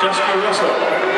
Jessica Russell.